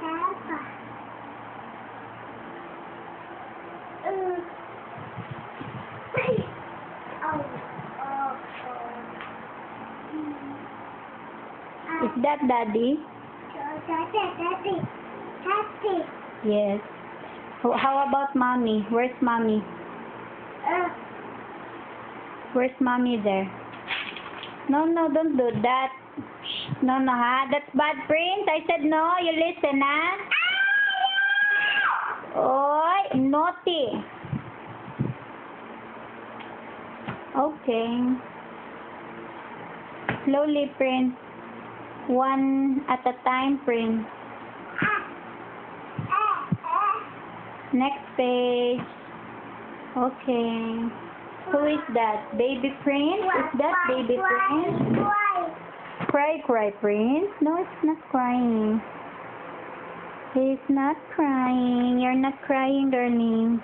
Papa. Uh. Oh, oh, oh. Is that daddy? Daddy, daddy, daddy. Yes. How- How about mommy? Where's mommy? Uh, Where's mommy there? No, no, don't do that. No, no, ha? That's bad, Prince. I said no. You listen, ha? Oy, naughty. Okay. Slowly, Prince. One at a time, Prince. Next page. Okay. Who is that? Baby Prince? Is that Baby Prince? Cry, cry, Prince. No, it's not crying. He's not crying. You're not crying, darling.